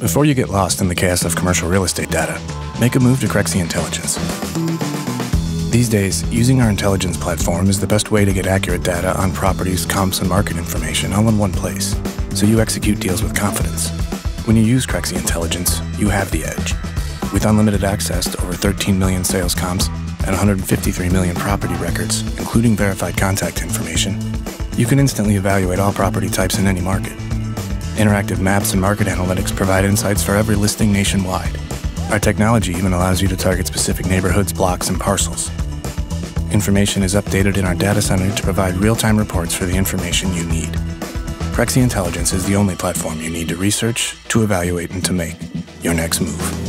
Before you get lost in the chaos of commercial real estate data, make a move to Crexi Intelligence. These days, using our intelligence platform is the best way to get accurate data on properties, comps, and market information all in one place, so you execute deals with confidence. When you use Crexi Intelligence, you have the edge. With unlimited access to over 13 million sales comps and 153 million property records, including verified contact information, you can instantly evaluate all property types in any market. Interactive maps and market analytics provide insights for every listing nationwide. Our technology even allows you to target specific neighborhoods, blocks, and parcels. Information is updated in our data center to provide real-time reports for the information you need. Crexi Intelligence is the only platform you need to research, to evaluate, and to make your next move.